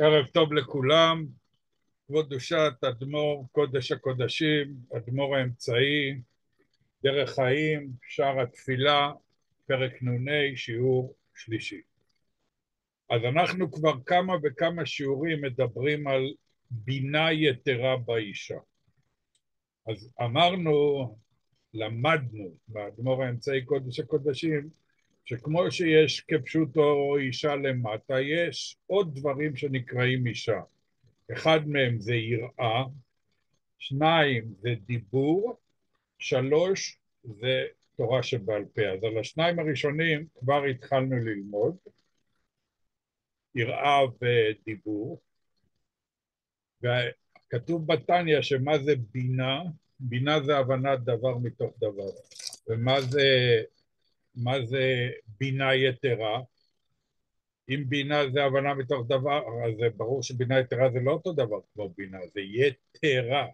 ערב טוב לכולם, קדושת אדמו"ר קודש הקודשים, אדמו"ר האמצעי, דרך חיים, שער התפילה, פרק נ"ה, שיעור שלישי. אז אנחנו כבר כמה וכמה שיעורים מדברים על בינה יתרה באישה. אז אמרנו, למדנו באדמו"ר האמצעי קודש הקודשים, שכמו שיש כפשוטו אישה למטה, יש עוד דברים שנקראים אישה. אחד מהם זה יראה, שניים זה דיבור, שלוש זה תורה שבעל פה. אז על השניים הראשונים כבר התחלנו ללמוד, יראה ודיבור, וכתוב בתניא שמה זה בינה, בינה זה הבנת דבר מתוך דבר, ומה זה מה זה בינה יתרה? אם בינה זה הבנה מתוך דבר, אז ברור שבינה יתרה זה לא אותו דבר כמו בינה, זה יתרה.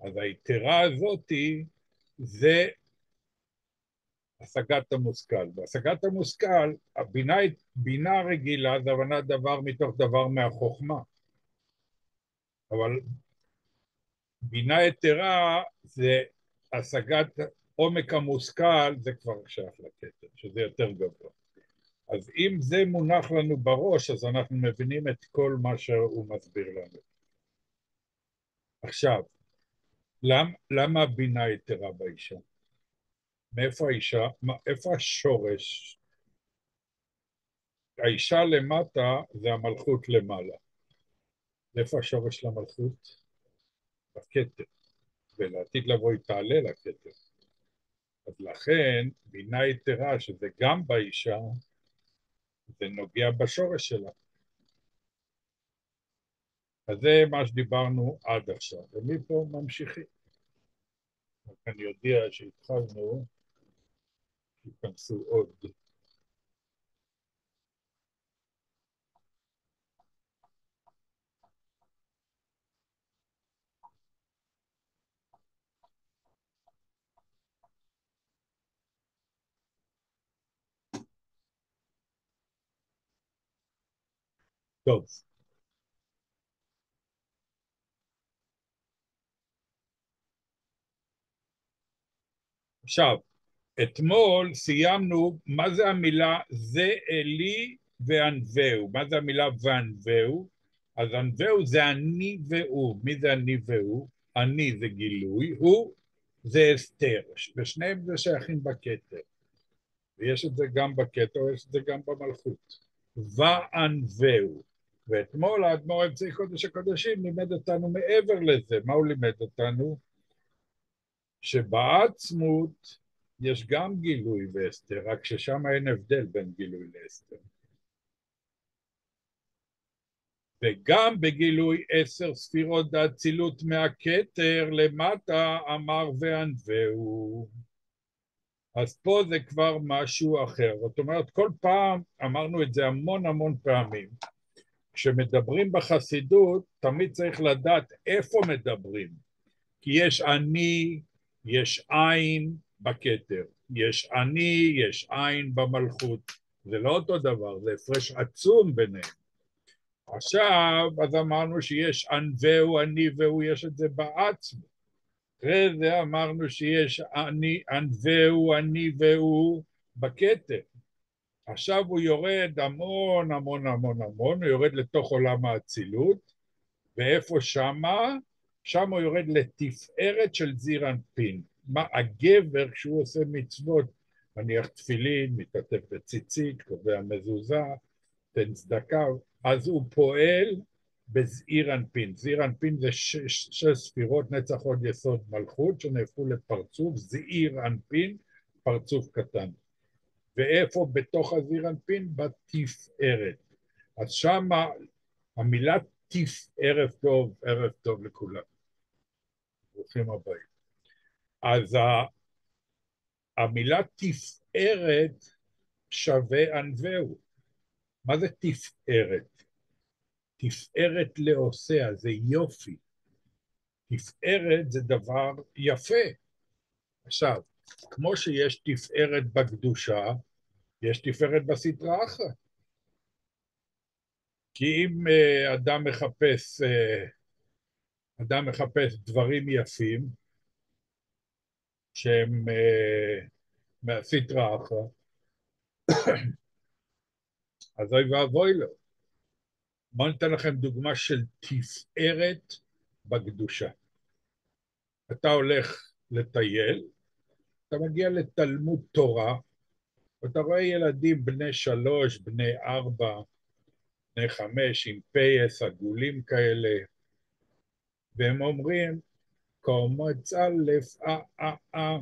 אז היתרה הזאתי זה השגת המושכל. והשגת המושכל, הבינה, בינה רגילה זה הבנת דבר מתוך דבר מהחוכמה. אבל בינה יתרה זה השגת עומק המושכל זה כבר שייך לכתר, שזה יותר גבוה. אז אם זה מונח לנו בראש, אז אנחנו מבינים את כל מה שהוא מסביר לנו. עכשיו, למ, למה הבינה יתרה באישה? מאיפה האישה? איפה השורש? האישה למטה זה המלכות למעלה. איפה השורש למלכות? בכתר. ולעתיד לבוא היא תעלה לכתר. אז לכן בינה יתרה, שזה גם באישה, זה נוגע בשורש שלה. אז זה מה שדיברנו עד עכשיו, ומפה ממשיכים. רק אני יודע שהתחלנו, ייכנסו עוד. טוב. עכשיו, אתמול סיימנו מה זה המילה זה אלי וענווהו. מה זה המילה וענווהו? אז ענווהו זה אני והוא. מי זה אני והוא? אני זה גילוי, הוא זה אסתר, ושניהם זה שייכים בכתר. ויש את זה גם בכתר, ויש את זה גם במלכות. וענווהו. ואתמול האדמו"ר אמצעי קודש הקודשים לימד אותנו מעבר לזה. מה הוא לימד אותנו? שבעצמות יש גם גילוי ואסתר, רק ששם אין הבדל בין גילוי לאסתר. וגם בגילוי עשר ספירות דאצילות מהכתר למטה אמר וענווהו. אז פה זה כבר משהו אחר. זאת אומרת, כל פעם, אמרנו את זה המון המון פעמים, כשמדברים בחסידות, תמיד צריך לדעת איפה מדברים. כי יש אני, יש עין בכתר, יש אני, יש עין במלכות. זה לא אותו דבר, זה הפרש עצום ביניהם. עכשיו, אז אמרנו שיש ענווהו, אני והוא, יש את זה בעצמו. אחרי זה אמרנו שיש ענווהו, אני והוא בכתר. עכשיו הוא יורד המון המון המון המון, הוא יורד לתוך עולם האצילות, ואיפה שמה? שם הוא יורד לתפארת של זיר אנפין. מה הגבר כשהוא עושה מצוות, מניח תפילין, מתעטף בציצית, קובע מזוזה, תן צדקה, אז הוא פועל בזעיר אנפין. זעיר אנפין זה שש, שש ספירות נצח עוד יסוד מלכות שנהפכו לפרצוף, זעיר אנפין, פרצוף קטן. ואיפה בתוך הזעיר אנפין? בתפארת. אז שמה המילה טיף, ערב טוב, ערב טוב לכולם. ברוכים הבאים. אז המילה תפארת שווה ענווהו. מה זה תפארת? תפארת לעושיה, זה יופי. תפארת זה דבר יפה. עכשיו, כמו שיש תפארת בקדושה, יש תפארת בסטרא אחרא. כי אם אה, אדם מחפש, אה, אדם מחפש דברים יפים שהם אה, מהסטרא אחרא, אז אוי ואבוי לו. בואו ניתן לכם דוגמה של תפארת בקדושה. אתה הולך לטייל, אתה מגיע לתלמוד תורה, ואתה רואה ילדים בני שלוש, בני ארבע, בני חמש, עם פייס, עגולים כאלה, והם אומרים, קומץ א', אה, אה, אה.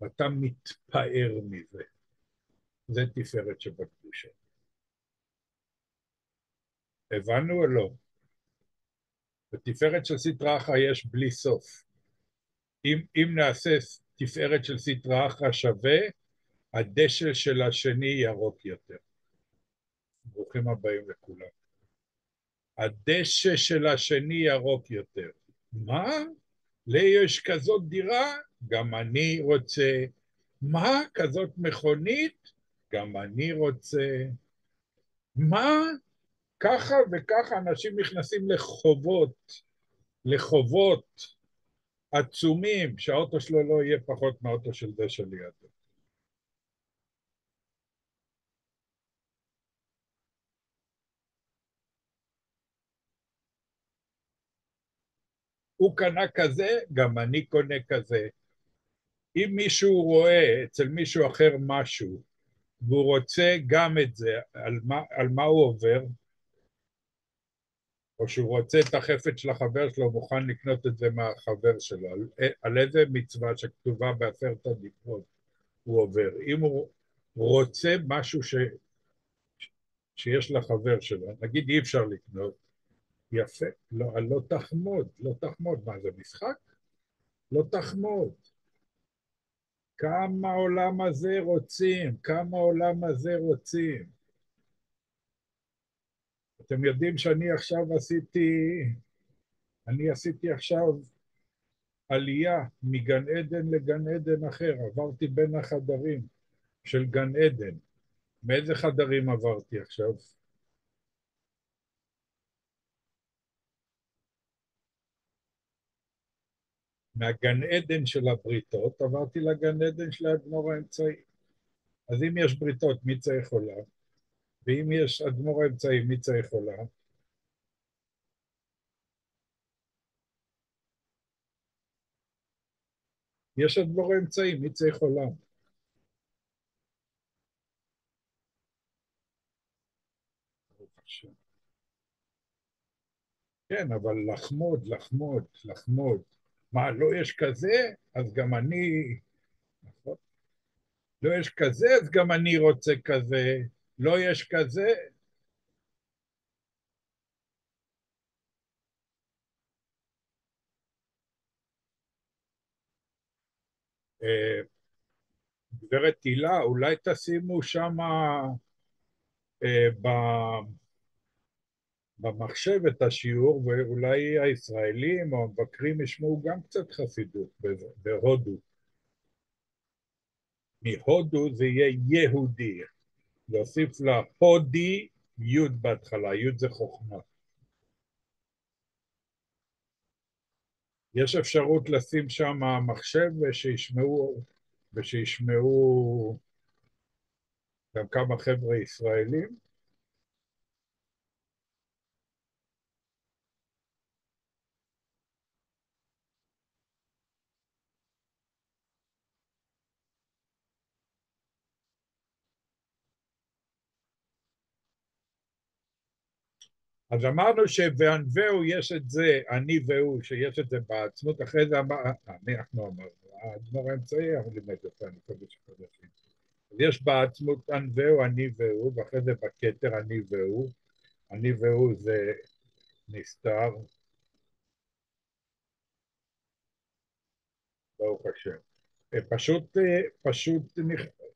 ואתה מתפאר מזה. זה תפארת שבקדושה. הבנו או לא? בתפארת של סטרא אחרא יש בלי סוף. אם, אם נעשה תפארת של סטרא אחרא שווה, הדשא של השני ירוק יותר. ברוכים הבאים לכולם. הדשא של השני ירוק יותר. מה? לי יש כזאת דירה? גם אני רוצה. מה? כזאת מכונית? גם אני רוצה. מה? ככה וככה אנשים נכנסים לחובות, לחובות עצומים, שהאוטו שלו לא יהיה פחות מהאוטו של זה שלידו. הוא קנה כזה, גם אני קונה כזה. אם מישהו רואה אצל מישהו אחר משהו, והוא רוצה גם את זה, על מה, על מה הוא עובר? או שהוא רוצה את החפץ של החבר שלו, מוכן לקנות את זה מהחבר שלו, על, על איזה מצווה שכתובה בעשרת הדיברות הוא עובר. אם הוא רוצה משהו ש, שיש לחבר שלו, נגיד אי אפשר לקנות, יפה, לא, לא תחמוד, לא תחמוד, מה זה משחק? לא תחמוד. כמה עולם הזה רוצים, כמה עולם הזה רוצים. אתם יודעים שאני עכשיו עשיתי, אני עשיתי עכשיו עלייה מגן עדן לגן עדן אחר, עברתי בין החדרים של גן עדן. מאיזה חדרים עברתי עכשיו? מהגן עדן של הבריתות, עברתי לגן עדן של האדמו"ר האמצעי. אז אם יש בריתות, מי צריך עולם? ואם יש אדמו"ר האמצעי, מי צריך עולם? יש אדמו"ר האמצעי, מי צריך עולם? כן, אבל לחמוד, לחמוד, לחמוד. מה, לא יש כזה? אז גם אני... נכון? לא יש כזה, אז גם אני רוצה כזה. לא יש כזה. אה, גברת הילה, אולי תשימו שם אה, במחשב את השיעור, ואולי הישראלים או המבקרים ישמעו גם קצת חסידות בהודו. מהודו זה יהיה יהודי, להוסיף לה הודי י' בהתחלה, י' זה חוכמה. יש אפשרות לשים שם מחשב ושישמעו, ושישמעו גם כמה חבר'ה ישראלים? אז אמרנו שבענווהו יש את זה, אני והוא, שיש את זה בעצמות, אחרי זה אמר, אנחנו אמרנו, האדמו"ר האמצעי לימד אותנו קודש הקודשים. אז יש בעצמות ענווהו, אני והוא, ואחרי זה בכתר אני והוא, אני והוא זה נסתר, ברוך השם. פשוט, פשוט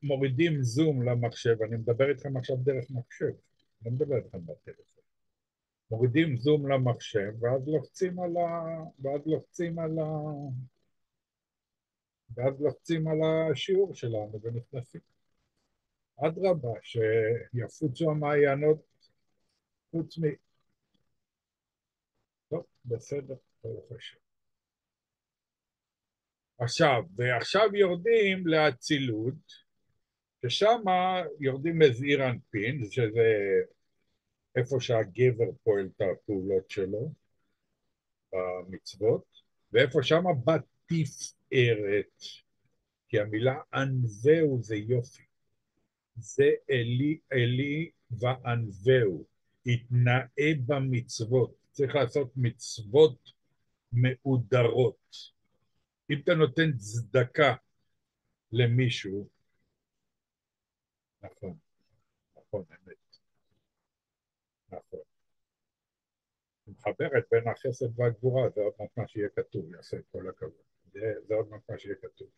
מורידים זום למחשב, אני מדבר איתכם עכשיו דרך מחשב, אני לא מדבר איתכם בטלפון. מורידים זום למחשב ואז לוחצים על ה... ואז לוחצים על ה... ואז לוחצים על השיעור שלנו ונכנסים. אדרבה, שיפוצו המעיינות חוץ מ... טוב, בסדר, ברוך השם. עכשיו, ועכשיו יורדים לאצילות, ששם יורדים מזעיר אנפין, שזה איפה שהגבר פועל את הפעולות שלו במצוות, ואיפה שם בתפארת, כי המילה ענווהו זה יופי, זה אלי, אלי וענווהו, התנאה במצוות, צריך לעשות מצוות מאודרות. אם אתה נותן צדקה למישהו, נכון, נכון, אמת. נכון. מחברת בין החסד והגבורה, זה עוד מעט מה שיהיה כתוב, יעשה את כל הכבוד. זה, זה עוד מעט מה שיהיה כתוב.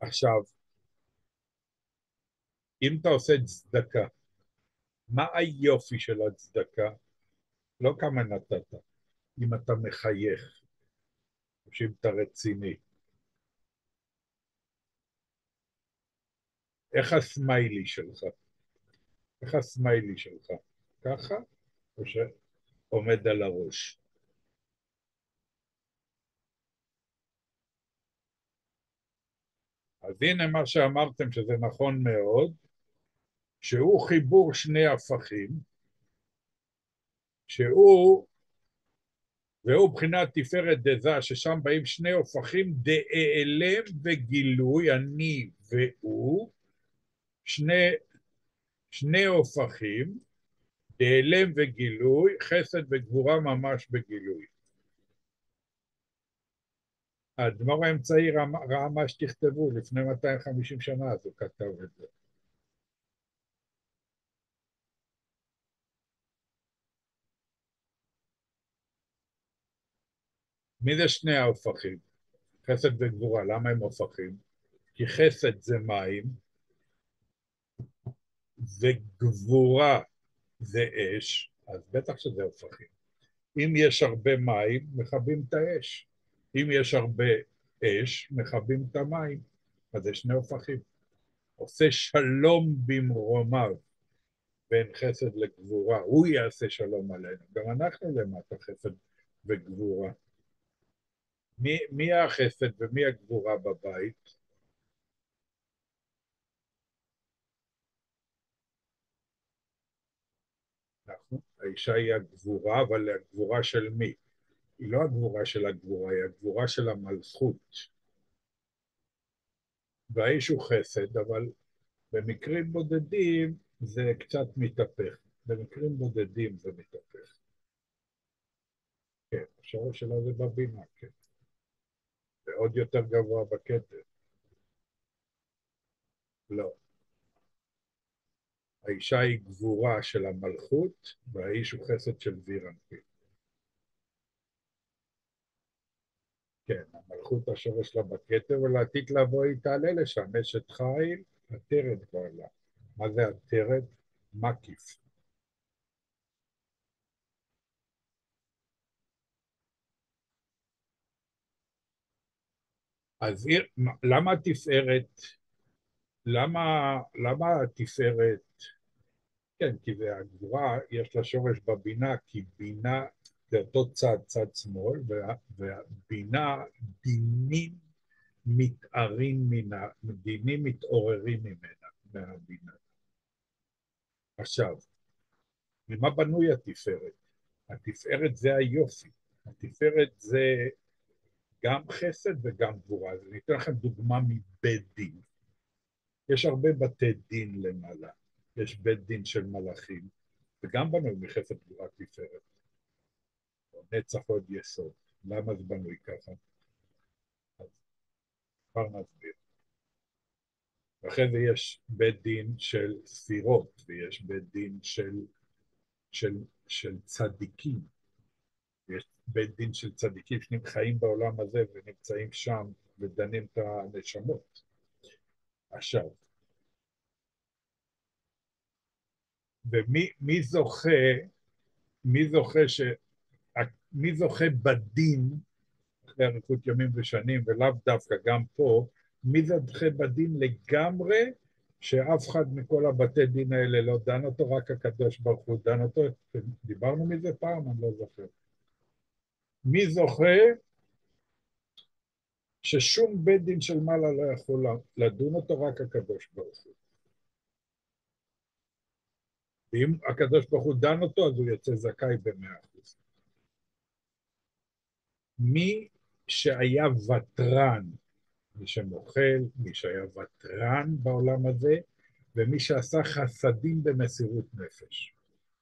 עכשיו, אם אתה עושה צדקה, מה היופי של הצדקה? לא כמה נתת, אם אתה מחייך, שאם אתה רציני. איך הסמיילי שלך? איך הסמיילי שלך? ככה, או שעומד על הראש? אז הנה מה שאמרתם שזה נכון מאוד, שהוא חיבור שני הפכים, שהוא, והוא בחינת תפארת דזה, ששם באים שני הופכים, דאלם וגילוי, אני והוא, שני שני הופכים, דהלם וגילוי, חסד וגבורה ממש בגילוי. האדמו"ר האמצעי ראה מה שתכתבו לפני 250 שנה, אז הוא כתב את זה. מי זה שני ההופכים? חסד וגבורה, למה הם הופכים? כי חסד זה מים, וגבורה זה אש, אז בטח שזה הופכים. אם יש הרבה מים, מכבים את האש. אם יש הרבה אש, מכבים את המים. אז זה שני הופכים. עושה שלום במרומיו בין חסד לגבורה, הוא יעשה שלום עלינו. גם אנחנו למטה חסד וגבורה. מי, מי החסד ומי הגבורה בבית? האישה היא הגבורה, אבל הגבורה של מי? היא לא הגבורה של הגבורה, היא הגבורה של המלכות. והאיש הוא חסד, אבל במקרים בודדים זה קצת מתהפך. במקרים בודדים זה מתהפך. כן, השורש שלה זה בבינה, כן. ועוד יותר גבוה בכתר. לא. האישה היא גבורה של המלכות, והאיש הוא חסד של וירנפין. כן, המלכות השורש שלה בכתר, ולעתיד לבוא היא תעלה לשם, אשת חיל, עטרת כבר לה. מה זה עטרת? מקיף. אז למה התפארת, למה, למה התפארת כן, כי זה הגבורה, יש לה שורש בבינה, כי בינה זה אותו צד, צד שמאל, והבינה, דינים מתארים מן. דינים מתעוררים ממנה, מהבינה. עכשיו, ממה בנוי התפארת? התפארת זה היופי, התפארת זה גם חסד וגם גבורה. אז אני אתן לכם דוגמה מבית דין. יש הרבה בתי דין למעלה. יש בית דין של מלאכים, וגם בנוי מחסד גבורת תפארת. נצח עוד יסוד. למה זה בנוי ככה? אז כבר נסביר. ואחרי זה יש בית דין של ספירות, ויש בית דין של, של, של צדיקים. יש בית דין של צדיקים שנמצאים בעולם הזה ונמצאים שם ודנים את הנשמות. עכשיו, ומי זוכה, מי זוכה ש... מי זוכה בדין, אחרי אריכות ימים ושנים, ולאו דווקא גם פה, מי זוכה בדין לגמרי שאף אחד מכל הבתי דין האלה לא דן אותו, רק הקדוש ברוך הוא דן אותו. דיברנו מזה פעם? אני לא זוכר. מי זוכה ששום בית דין של מעלה לא יכול לדון אותו, רק הקדוש ברוך הוא. ואם הקדוש ברוך הוא דן אותו, אז הוא יוצא זכאי במאה אחוז. מי שהיה ותרן, מי שמוכל, מי שהיה ותרן בעולם הזה, ומי שעשה חסדים במסירות נפש.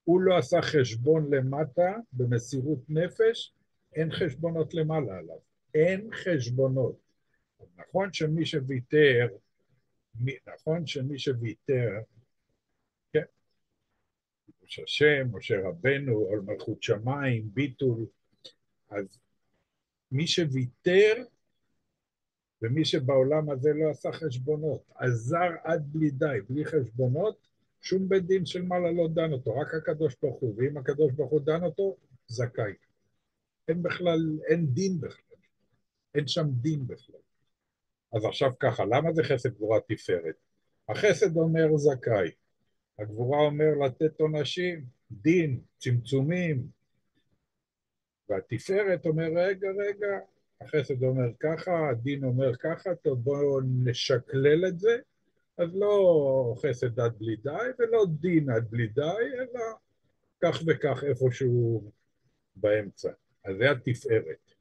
הוא לא עשה חשבון למטה במסירות נפש, אין חשבונות למעלה עליו. אין חשבונות. נכון שמי שוויתר, נכון שמי שוויתר, קידוש השם, משה רבנו, על מלכות שמיים, ביטול, אז מי שוויתר ומי שבעולם הזה לא עשה חשבונות, עזר עד בלי די, בלי חשבונות, שום בית דין של מעלה לא דן אותו, רק הקדוש ברוך הוא, ואם הקדוש ברוך הוא דן אותו, זכאי. אין בכלל, אין דין בכלל, אין שם דין בכלל. אז עכשיו ככה, למה זה חסד גבורה תפארת? החסד אומר זכאי, הגבורה אומר לתת עונשים, דין, צמצומים, והתפארת אומר רגע רגע, החסד אומר ככה, הדין אומר ככה, טוב בואו נשקלל את זה, אז לא חסד עד בלי די ולא דין עד בלי די, אלא כך וכך איפשהו באמצע. אז זה התפארת.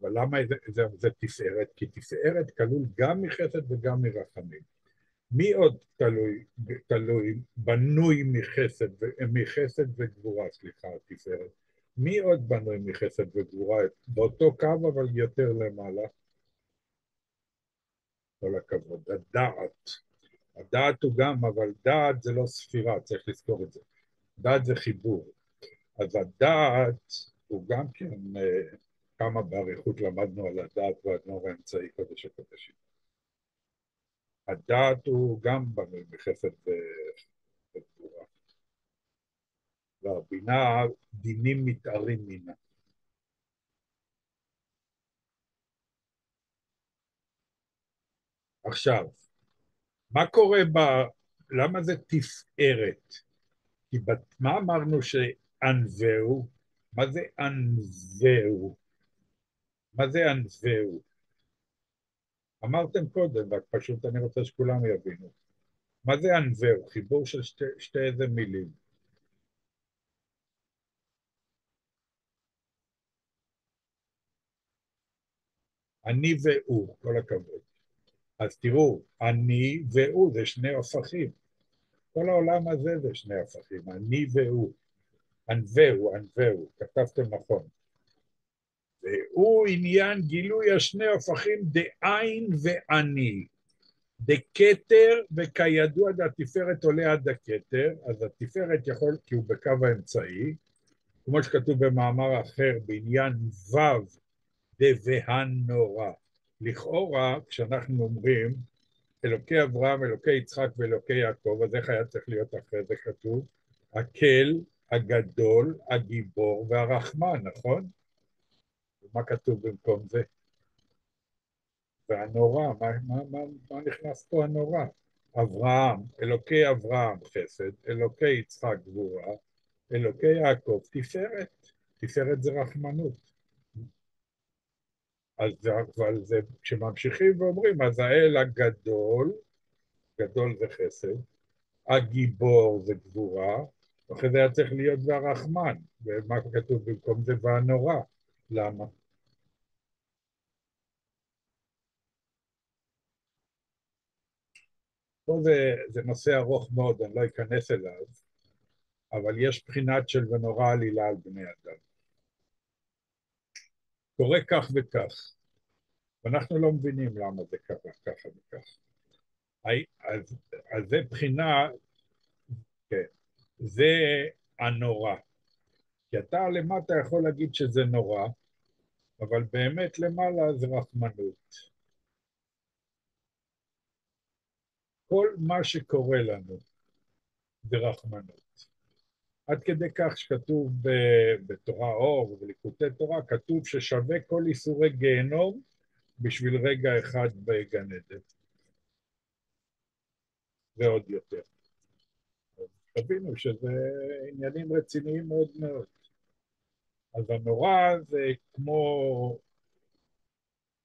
אבל למה זה, זה, זה תפארת? כי תפארת כלול גם מחסד וגם מרחמים. מי עוד תלוי, תלוי, בנוי מחסד, מחסד וגבורה, סליחה, תפארת? מי עוד בנוי מחסד וגבורה? באותו קו אבל יותר למעלה. כל הכבוד. הדעת. הדעת הוא גם, אבל דעת זה לא ספירה, צריך לזכור את זה. דעת זה חיבור. אז הדעת הוא גם כן, אה, כמה באריכות למדנו על הדעת והאדמו"ר האמצעי קודש הקודשים. הדעת הוא גם בנוי מחסד וגבורה. והבינה, דינים מתארים מינה. עכשיו, מה קורה ב... למה זה תפארת? כי בת... מה אמרנו שענווהו? מה זה ענווהו? מה זה ענווהו? אמרתם קודם, רק פשוט אני רוצה שכולם יבינו. מה זה ענווהו? חיבור של שתי, שתי איזה מילים. אני והוא, כל הכבוד. אז תראו, אני והוא זה שני הפכים. כל העולם הזה זה שני הפכים, אני והוא. ענווהו, ענווהו, כתבתם נכון. והוא עניין גילוי השני הפכים דעין ועני. דכתר, וכידוע דתפארת עולה עד הכתר, אז התפארת יכול, כי הוא בקו האמצעי, כמו שכתוב במאמר אחר בעניין ו' דבהנורא. לכאורה, כשאנחנו אומרים אלוקי אברהם, אלוקי יצחק ואלוקי יעקב, אז איך היה צריך להיות אחרי זה כתוב? הקל, הגדול, הגיבור והרחמן, נכון? מה כתוב במקום זה? והנורא, מה, מה, מה, מה נכנס פה הנורא? אברהם, אלוקי אברהם חסד, אלוקי יצחק גבורה, אלוקי יעקב תפארת, תפארת זה רחמנות. אז זה, אבל זה, כשממשיכים ואומרים, אז האל הגדול, גדול זה חסד, הגיבור זה גבורה, אחרי זה היה צריך להיות והרחמן, ומה כתוב במקום זה והנורא, למה? פה זה, זה נושא ארוך מאוד, אני לא אכנס אליו, אבל יש בחינת של ונורא עלילה על בני אדם. קורה כך וכך, ואנחנו לא מבינים למה זה קרה ככה וכך. אז, אז זה בחינה, כן, זה הנורא. כי אתה למטה יכול להגיד שזה נורא, אבל באמת למעלה זה רחמנות. כל מה שקורה לנו זה רחמנות. עד כדי כך שכתוב בתורה אור ובליקוטי תורה, כתוב ששווה כל איסורי גיהנום בשביל רגע אחד בגן עדן. ועוד יותר. תבינו שזה עניינים רציניים מאוד מאוד. אז הנורא זה כמו,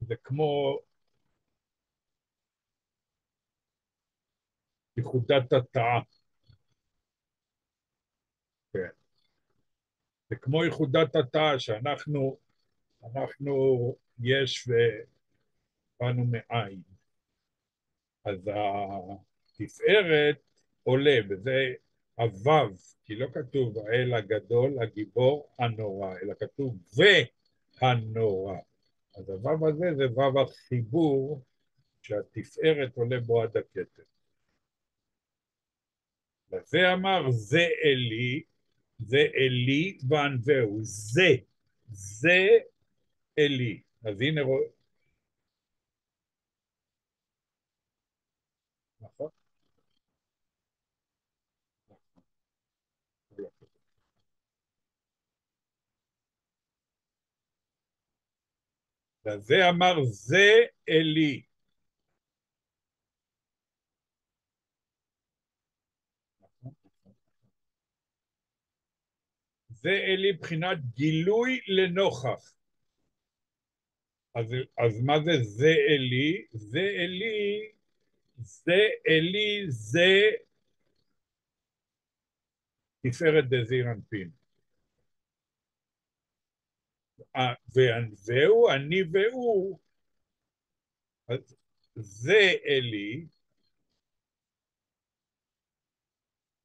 זה כמו יחודת התאה. כן. זה כמו יחודת התא שאנחנו, אנחנו יש ובאנו מאין. אז התפארת עולה, וזה הוו, כי לא כתוב האל הגדול, הגיבור, הנורא, אלא כתוב והנורא. אז הוו הזה זה וו החיבור שהתפארת עולה בו עד הכתר. וזה אמר זה אלי, זה אלי וענווהו, זה, זה אלי. אז הנה רואה... נכון? וזה אמר זה אלי. זה אלי בחינת גילוי לנוכח. אז, אז מה זה זה אלי? זה אלי, זה אלי, זה תפארת דזיר אנפין. והוא, אני והוא, אז זה אלי,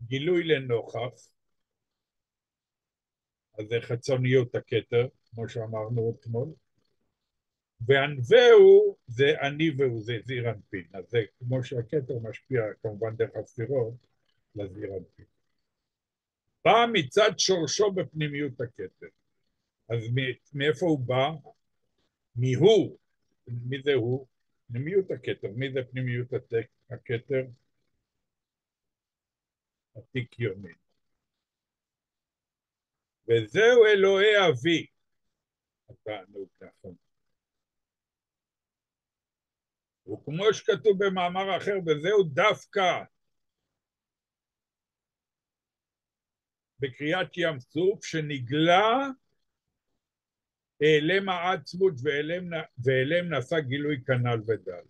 גילוי לנוכח, אז זה חצוניות הכתר, כמו שאמרנו אתמול, וענווהו זה אני והוא, זה זיר אנפין, אז זה כמו שהכתר משפיע כמובן דרך הספירות לזיר אנפין. בא מצד שורשו בפנימיות הכתר. אז מאיפה הוא בא? מיהו. מי זה הוא? פנימיות הכתר. מי זה פנימיות הכתר? עתיק יומין. וזהו אלוהי אבי. התענוג נכון. וכמו שכתוב במאמר אחר, וזהו דווקא בקריאת ים סוף, שנגלה אעלם העצמות ואעלם נעשה גילוי כנ"ל ודל.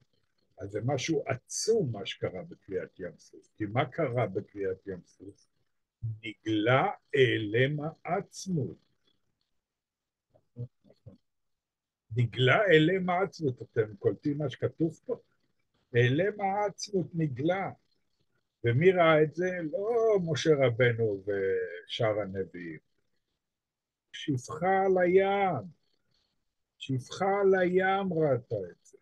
אז זה משהו עצום מה שקרה בקריאת ים סוף. כי מה קרה בקריאת ים סוף? נגלה אעלם העצמות. נגלה אעלם העצמות. אתם קולטים מה שכתוב פה? אעלם העצמות נגלה. ומי ראה את זה? לא משה רבנו ושאר הנביאים. שפחה על הים. שפחה על הים ראתה את זה.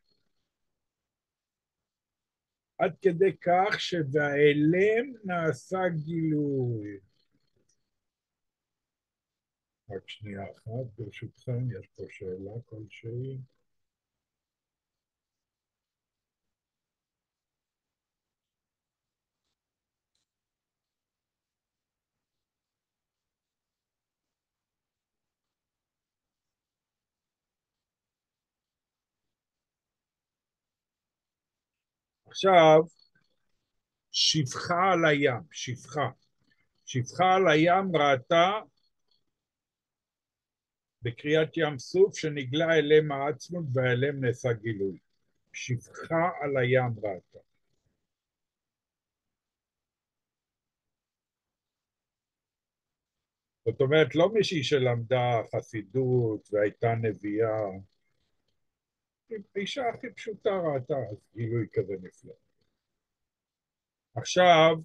עד כדי כך שבהאלם נעשה גילוי. רק שנייה אחת, ברשותכם, יש פה שאלה כלשהי. עכשיו, שפחה על הים, שפחה. שפחה על הים ראתה בקריאת ים סוף שנגלה אליהם העצמות ואליהם נעשה גילוי. שפחה על הים ראתה. זאת אומרת, לא מישהי שלמדה חסידות והייתה נביאה, האישה הכי פשוטה ראתה אז גילוי כזה נפלא. עכשיו,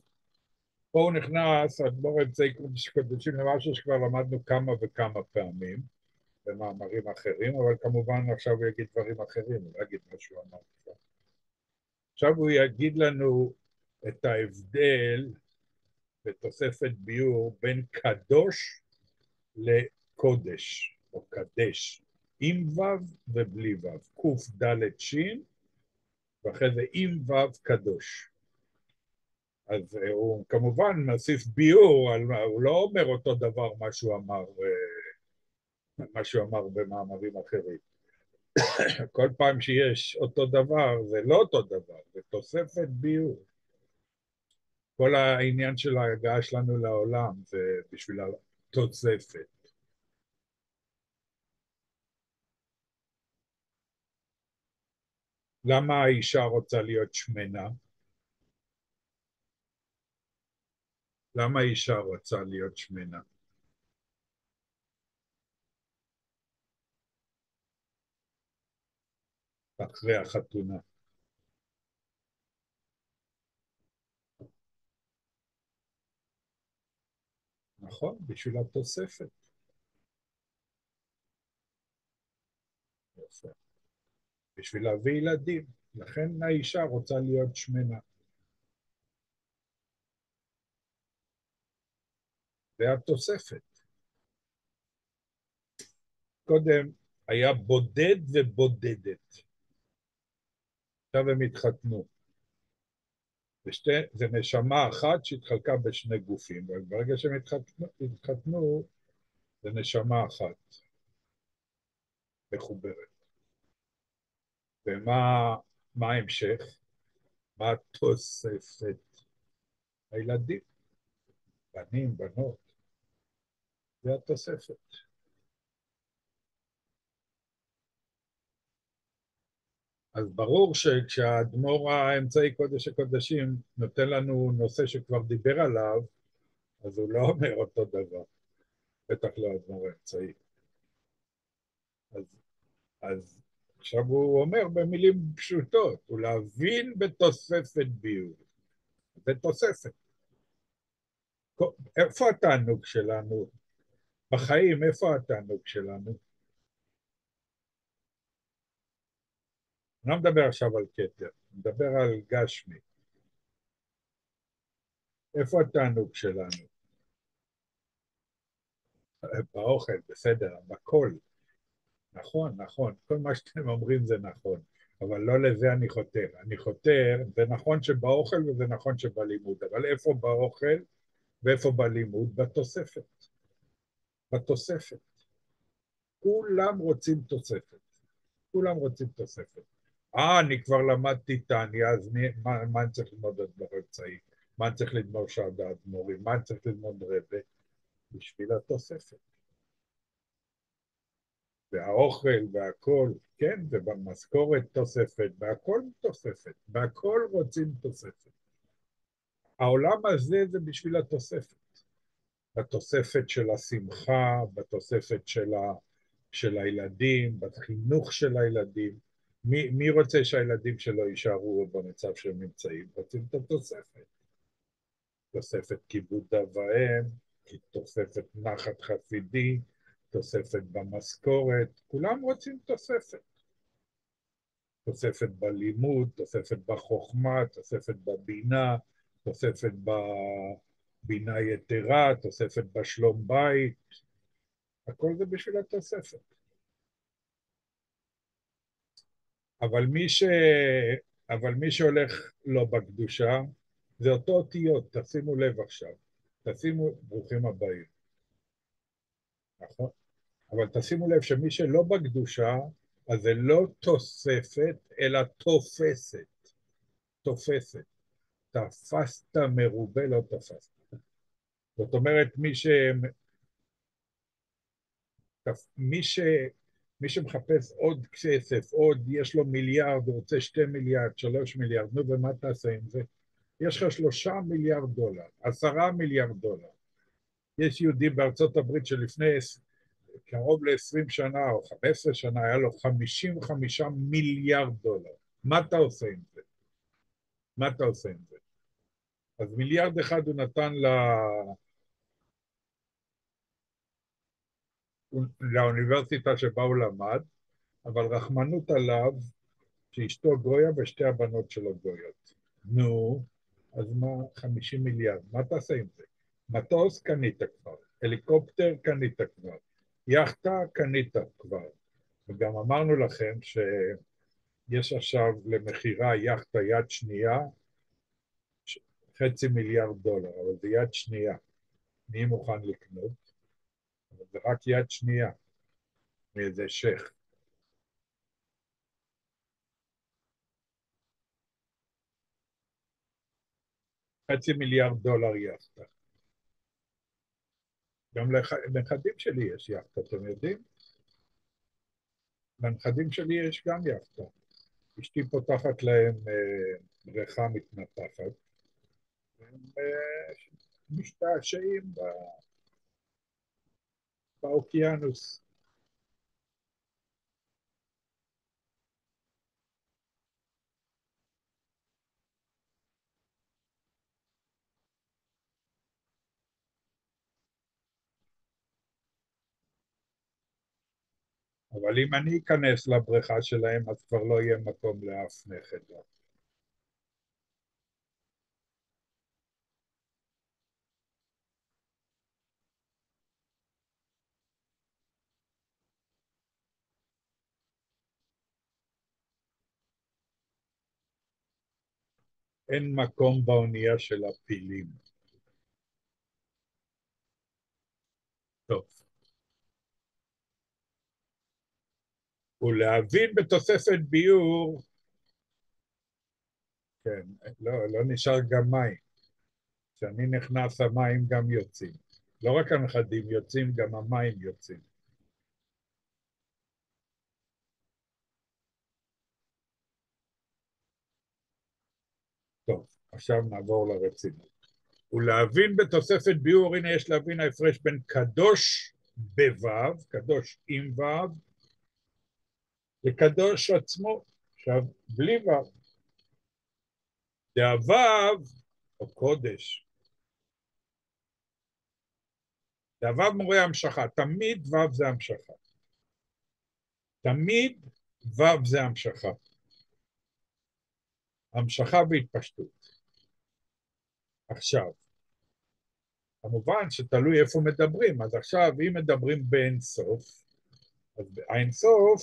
פה הוא נכנס, אדמו"ר אמצעי קודש קודשים למשהו שכבר למדנו כמה וכמה פעמים במאמרים אחרים, אבל כמובן עכשיו הוא יגיד דברים אחרים, הוא לא יגיד מה שהוא אמר כבר. עכשיו הוא יגיד לנו את ההבדל בתוספת ביור בין קדוש לקודש, או קדש. עם ו' ובלי ו', קד' ש', ואחרי זה עם ו' קדוש. אז הוא כמובן מוסיף ביור, על, הוא לא אומר אותו דבר מה שהוא אמר, אה, מה שהוא אמר במאמרים אחרים. כל פעם שיש אותו דבר, זה לא אותו דבר, זה תוספת ביור. כל העניין של ההגעה שלנו לעולם זה בשביל התוספת. למה האישה רוצה להיות שמנה? למה האישה רוצה להיות שמנה? אחרי החתונה. נכון, בשביל התוספת. יפה. בשביל להביא ילדים. לכן האישה רוצה להיות שמנה. זה התוספת. קודם היה בודד ובודדת. עכשיו הם התחתנו. ושתי, זה נשמה אחת שהתחלקה בשני גופים, וברגע שהם התחתנו, התחתנו זה נשמה אחת מחוברת. ומה ההמשך? מה התוספת? הילדים, בנים, בנות, זה התוספת. אז ברור שכשהאדמו"ר האמצעי קודש הקודשים נותן לנו נושא שכבר דיבר עליו, אז הוא לא אומר אותו דבר, בטח לא האדמו"ר האמצעי. אז, אז עכשיו הוא אומר במילים פשוטות, הוא להבין בתוספת ביור. זה תוספת. איפה התענוג שלנו? בחיים, איפה התענוג שלנו? אני לא מדבר עכשיו על כתר, אני מדבר על גשמי. איפה התענוג שלנו? באוכל, בסדר, בכל. נכון, נכון, כל מה שאתם אומרים זה נכון, אבל לא לזה אני חותר. אני חותר, זה נכון שבאוכל וזה נכון שבלימוד, אבל איפה באוכל ואיפה בלימוד? בתוספת. בתוספת. כולם רוצים תוספת. כולם רוצים תוספת. אה, אני כבר למדתי טניה, אז מי, מה, מה אני צריך ללמוד אדמו"ר אמצעי? מה אני צריך ללמוד שעדה אדמו"רים? מה אני צריך ללמוד רבה? בשביל התוספת. והאוכל והכל, כן, ובמשכורת תוספת, בהכל תוספת, בהכל רוצים תוספת. העולם הזה זה בשביל התוספת. בתוספת של השמחה, בתוספת של, ה, של הילדים, בחינוך של הילדים. מי, מי רוצה שהילדים שלו יישארו במצב שהם נמצאים? רוצים את התוספת. תוספת כיבוד אב ואם, תוספת נחת חסידי, תוספת במשכורת, כולם רוצים תוספת. תוספת בלימוד, תוספת בחוכמה, תוספת בבינה, תוספת בבינה יתרה, תוספת בשלום בית, הכל זה בשביל התוספת. אבל מי, ש... אבל מי שהולך לא בקדושה, זה אותו אותיות, תשימו לב עכשיו. תשימו, ברוכים הבאים. נכון? אבל תשימו לב שמי שלא בקדושה, אז זה לא תוספת, אלא תופסת. תופסת. תפסת מרובה, לא תפסת. זאת אומרת, מי ש... מי ש... מי שמחפש עוד כסף, עוד, יש לו מיליארד, הוא רוצה שתי מיליארד, שלוש מיליארד, נו, ומה תעשה עם זה? יש לך שלושה מיליארד דולר, עשרה מיליארד דולר. יש יהודי בארצות הברית שלפני קרוב ל-20 שנה או 15 שנה היה לו 55 מיליארד דולר. מה אתה עושה עם זה? מה אתה עושה עם זה? אז מיליארד אחד הוא נתן ל... לאוניברסיטה שבה הוא למד, אבל רחמנות עליו שאשתו גויה ושתי הבנות שלו גויות. נו, אז מה, 50 מיליארד, מה תעשה עם זה? מטוס קנית כבר, הליקופטר קנית כבר, יאכטה קנית כבר. וגם אמרנו לכם שיש עכשיו למכירה יאכטה יד שנייה, חצי מיליארד דולר, אבל זה יד שנייה. מי מוכן לקנות? אבל זה רק יד שנייה מאיזה שייח. חצי מיליארד דולר יאכטה. גם לנכדים שלי יש יאכטה, אתם יודעים? לנכדים שלי יש גם יאכטה. אשתי פותחת להם אה, בריכה מתנפחת, והם אה, משתעשעים באוקיינוס. אבל אם אני אכנס לבריכה שלהם, אז כבר לא יהיה מקום לאף נכד. אין מקום באונייה של הפילים. טוב. ולהבין בתוספת ביור, כן, לא, לא נשאר גם מים. כשאני נכנס המים גם יוצאים. לא רק הנכדים יוצאים, גם המים יוצאים. טוב, עכשיו נעבור לרצינות. ולהבין בתוספת ביור, הנה יש להבין ההפרש בין קדוש בו', קדוש עם ו', לקדוש עצמו, עכשיו בלי ו'. דהו' או קודש, דהו' מורה המשכה, תמיד ו' זה המשכה. תמיד ו' זה המשכה. המשכה והתפשטות. עכשיו, כמובן שתלוי איפה מדברים, אז עכשיו אם מדברים באין סוף, אז באין סוף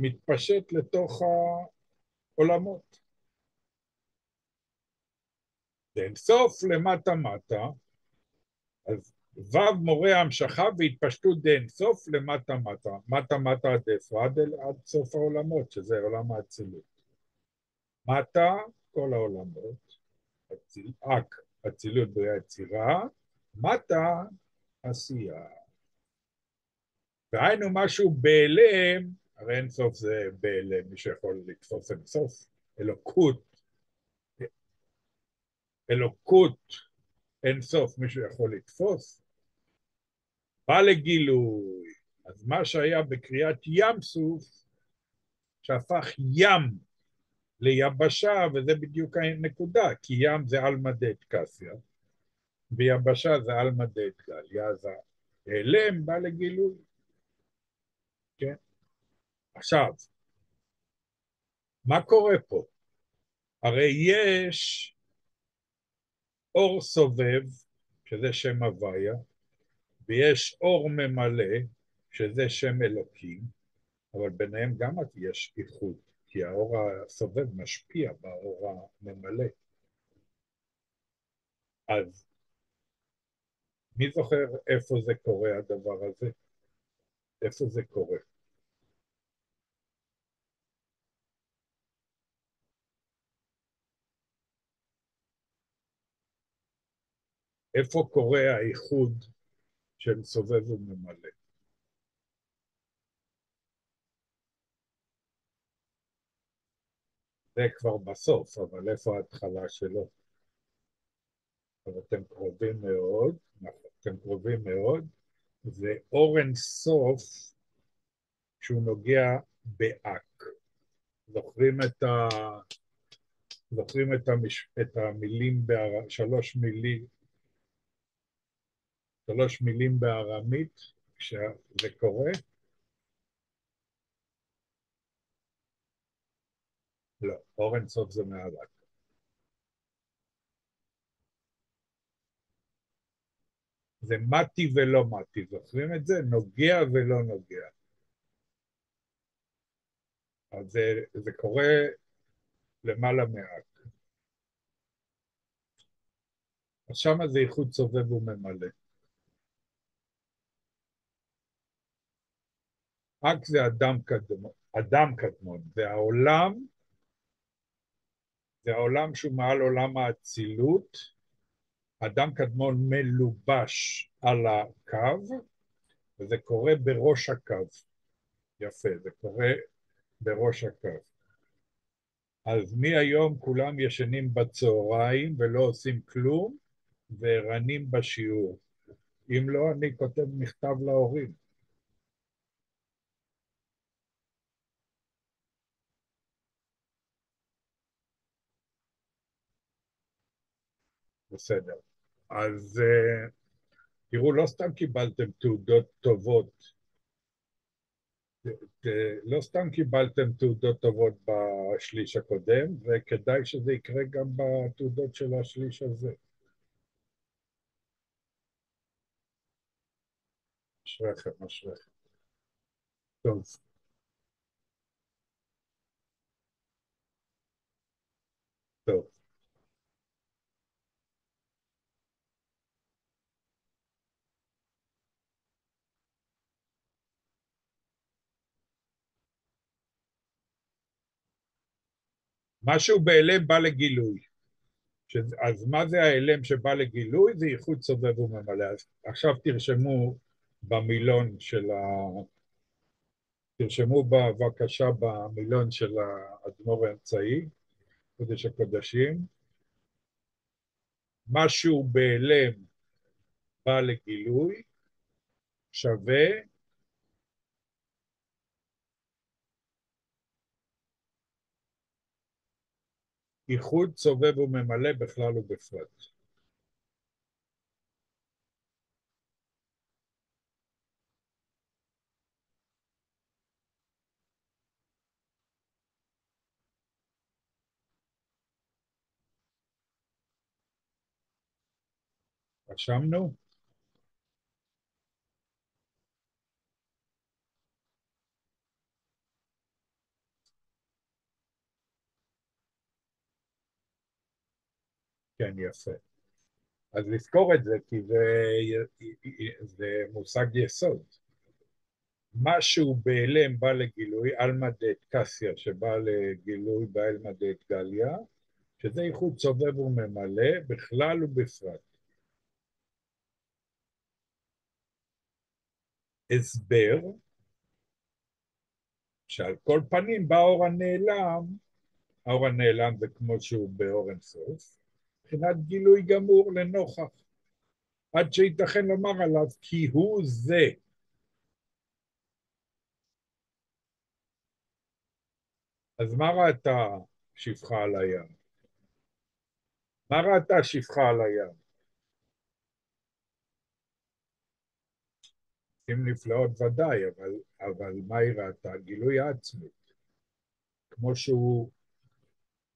מתפשט לתוך העולמות. באין סוף למטה מטה, אז ו' מורה המשכה והתפשטות דאין סוף למטה מטה, מטה מטה עד איפה? עד, עד סוף העולמות, שזה עולם האצילות. מטה, כל העולמות, אציל, אק, אצילות בריאה יצירה, מטה, עשייה. והיינו משהו בהלם, הרי אין סוף זה בהלם, מי שיכול לתפוס אין סוף, אלוקות, אלוקות. אין סוף, מישהו יכול לתפוס, בא לגילוי. אז מה שהיה בקריאת ים סוף, שהפך ים ליבשה, וזה בדיוק הנקודה, כי ים זה עלמא דית קסיה, ויבשה זה עלמא דית גליה, אז ההלם בא לגילוי, כן? עכשיו, מה קורה פה? הרי יש אור סובב, שזה שם הוויה, ויש אור ממלא, שזה שם אלוקים, אבל ביניהם גם יש איחוד. כי האור הסובב משפיע באור הממלא. אז מי זוכר איפה זה קורה הדבר הזה? איפה זה קורה? איפה קורה האיחוד של סובב וממלא? זה כבר בסוף, אבל איפה ההתחלה שלו? אבל אתם קרובים מאוד, נכון, אתם קרובים מאוד, ואורן סוף שהוא נוגע באק. זוכרים את ה... זוכרים את, המש... את המילים. שלוש מילים, שלוש מילים בארמית כשזה קורה? לא, אורן סוף זה מהלק. זה מתי ולא מתי, זוכרים את זה? נוגע ולא נוגע. אז זה, זה קורה למעלה מעט. אז שמה זה איחוד סובב וממלא. רק זה אדם קדמון, אדם קדמון, זה העולם זה העולם שהוא מעל עולם האצילות, אדם קדמון מלובש על הקו, וזה קורה בראש הקו. יפה, זה קורה בראש הקו. אז מהיום כולם ישנים בצהריים ולא עושים כלום וערנים בשיעור. אם לא, אני כותב מכתב להורים. בסדר. אז uh, תראו, לא סתם קיבלתם תעודות טובות לא סתם קיבלתם תעודות טובות בשליש הקודם, וכדאי שזה יקרה גם בתעודות של השליש הזה. אשריכם, אשריכם. טוב. משהו בהלם בא לגילוי. ש... אז מה זה ההלם שבא לגילוי? זה ייחוד סובב וממלא. אז עכשיו תרשמו במילון של ה... תרשמו בבקשה במילון של האדמו"ר האמצעי, קודש הקודשים. משהו בהלם בא לגילוי, שווה איחוד סובב וממלא בכלל ובפרט. רשמנו? כן, יפה. אז לזכור את זה, כי זה, זה מושג יסוד. משהו בהלם בא לגילוי, עלמא דאת קסיה שבא לגילוי בעלמא דאת גליה, שזה איחוד סובב וממלא בכלל ובפרט. הסבר שעל כל פנים באור הנעלם, האור הנעלם זה כמו שהוא באור אינסוף, מבחינת גילוי גמור לנוכח, עד שייתכן לומר עליו כי הוא זה. אז מה ראתה שפחה על הים? מה ראתה שפחה על הים? עם נפלאות ודאי, אבל, אבל מה היא ראתה? גילוי העצמית. כמו שהוא,